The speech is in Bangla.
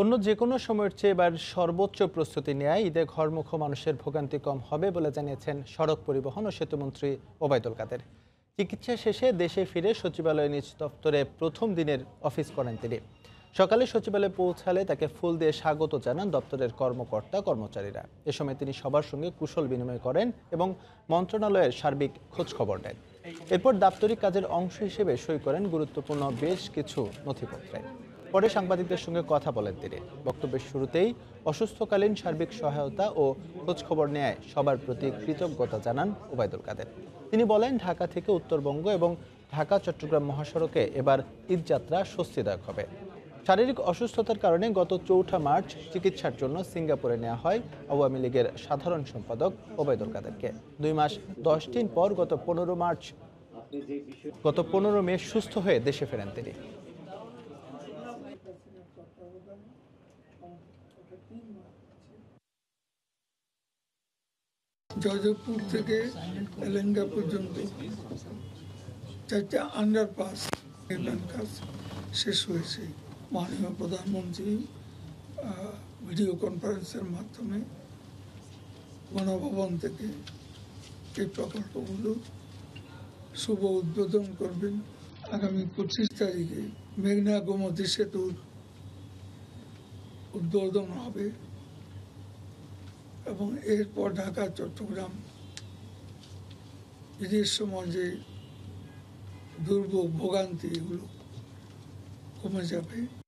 অন্য যে কোনো সময়ের চেয়ে এবার সর্বোচ্চ প্রস্তুতি নেয় ঈদে ঘরমুখ মানুষের ভোগান্তি কম হবে বলে জানিয়েছেন সড়ক পরিবহন ও সেতুমন্ত্রী ওবায়দুল কাদের। চিকিৎসা শেষে দেশে ফিরে সচিবালয় নিজ দপ্তরে প্রথম দিনের অফিস করেন তিনি। সকালে সচিবালয়ে পৌঁছালে তাকে ফুল দিয়ে স্বাগত জানান দপ্তরের কর্মকর্তা, কর্মচারীরা। এ সময় তিনি সবার সঙ্গে কুশল বিনিময় করেন এবং মন্ত্রণালয়ের সার্বিক খোঁজখবর নেন। এরপর দাপ্তরিক কাজের অংশ হিসেবে সই করেন গুরুত্বপূর্ণ বেশ কিছু নথিপত্রে। পরে সাংবাদিকদের সঙ্গে কথা বলেন তিনি। বক্তব্যের শুরুতেই অসুস্থকালীন সার্বিক সহায়তা ও খোঁজখবর নেয় সবার প্রতি কৃতজ্ঞতা জানান ওবায়দুল কাদের। তিনি বলেন, ঢাকা থেকে উত্তরবঙ্গ এবং ঢাকা, চট্টগ্রাম মহাসড়কে এবার ঈদযাত্রা স্বস্তিদায়ক হবে। শারীরিক অসুস্থতার কারণে গত চৌঠা মার্চ চিকিৎসার জন্য সিঙ্গাপুরে নেওয়া হয় আওয়ামী লীগের সাধারণ সম্পাদক ওবায়দুল কাদেরকে। দুই মাস, দশ দিন পর গত পনেরো মার্চ, গত পনেরো মে সুস্থ হয়ে দেশে ফেরেন তিনি। জয়দেবপুর থেকে এলেঙ্গা পর্যন্ত। চারটা আন্ডারপাস নির্মাণ কাজ শেষ হয়েছে। মাননীয় প্রধানমন্ত্রী ভিডিও কনফারেন্সের মাধ্যমে গণভবন থেকে এই প্রকল্পগুলো শুভ উদ্বোধন করবেন। আগামী পঁচিশ তারিখে মেঘনা গোমতী সেতুর উদ্বোধন হবে। এবং এরপর ঢাকা চট্টগ্রাম ঈদের সময় যে দুর্ভোগ ভোগান্তি এগুলো কমে যাবে।